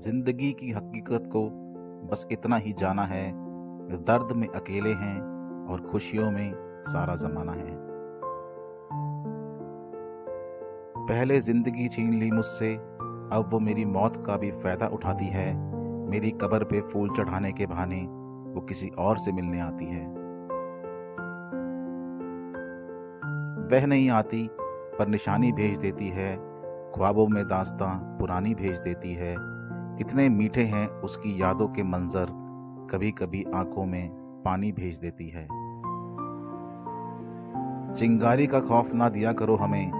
ज़िंदगी की हकीकत को बस इतना ही जाना है। दर्द में अकेले हैं और खुशियों में सारा जमाना है। पहले ज़िंदगी छीन ली मुझसे, अब वो मेरी मौत का भी फ़ायदा उठाती है। मेरी कब्र पे फूल चढ़ाने के बहाने वो किसी और से मिलने आती है। वह नहीं आती, पर निशानी भेज देती है। ख्वाबों में दास्तां पुरानी भेज देती है। कितने मीठे हैं उसकी यादों के मंजर कभी कभी आँखों में पानी भेज देती है। चिंगारी का खौफ ना दिया करो हमें,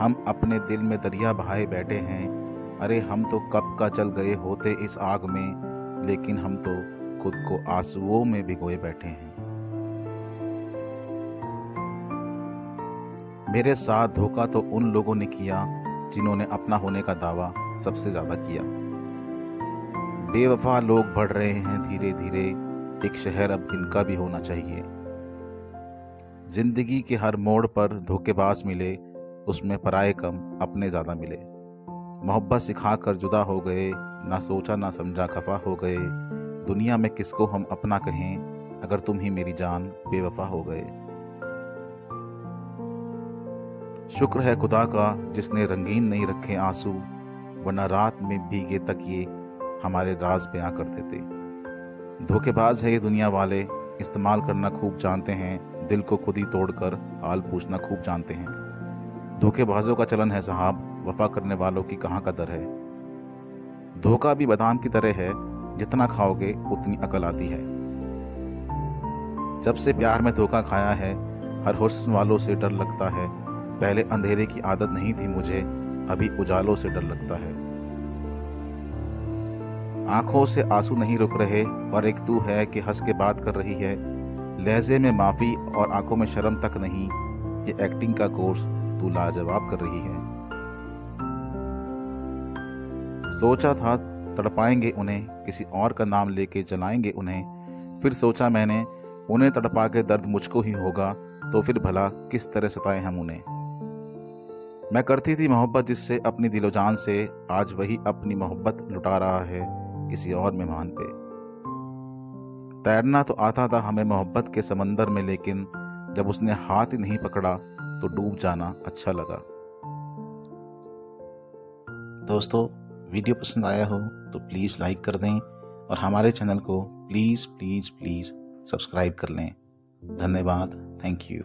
हम अपने दिल में दरिया बहाए बैठे हैं। अरे हम तो कब का चल गए होते इस आग में, लेकिन हम तो खुद को आंसुओं में भिगोए बैठे हैं। मेरे साथ धोखा तो उन लोगों ने किया जिन्होंने अपना होने का दावा सबसे ज़्यादा किया। बेवफा लोग बढ़ रहे हैं धीरे धीरे एक शहर अब इनका भी होना चाहिए। ज़िंदगी के हर मोड़ पर धोखेबाज मिले, उसमें पराए कम अपने ज़्यादा मिले। मोहब्बत सिखाकर जुदा हो गए, ना सोचा ना समझा खफा हो गए। दुनिया में किसको हम अपना कहें, अगर तुम ही मेरी जान बेवफा हो गए। शुक्र है खुदा का जिसने रंगीन नहीं रखे आँसू, वरना रात में भीगे तकिए हमारे राज बयां कर देते। धोखेबाज है ये दुनिया वाले। इस्तेमाल करना खूब जानते हैं। दिल को खुद ही तोड़कर हाल पूछना खूब जानते हैं। धोखेबाजों का चलन है साहब, वफा करने वालों की कहाँ का दर है? धोखा भी बादाम की तरह है। जितना खाओगे, उतनी अकल आती है। जब से प्यार में धोखा खाया है, हर हुस्न वालों से डर लगता है। पहले अंधेरे की आदत नहीं थी मुझे, अभी उजालों से डर लगता है। आँखों से आँसू नहीं रुक रहे और एक तू है कि हंस के बात कर रही है। लहजे में माफ़ी और आँखों में शर्म तक नहीं। ये एक्टिंग का कोर्स तू लाजवाब कर रही है। सोचा था तड़पाएँगे उन्हें, किसी और का नाम लेके जलाएँगे उन्हें। फिर सोचा मैंने, उन्हें तड़पा के दर्द मुझको ही होगा तो फिर भला किस तरह सताए हम उन्हें। मैं करती थी मोहब्बत जिससे अपनी दिलोजान से आज वही अपनी मोहब्बत लुटा रहा है। किसी और मेहमान पे। तैरना तो आता था हमें मोहब्बत के समंदर में, लेकिन जब उसने हाथ ही नहीं पकड़ा तो डूब जाना अच्छा लगा। दोस्तों, वीडियो पसंद आया हो तो प्लीज़ लाइक कर दें और हमारे चैनल को प्लीज़ प्लीज़ प्लीज़ सब्सक्राइब कर लें। धन्यवाद, थैंक यू।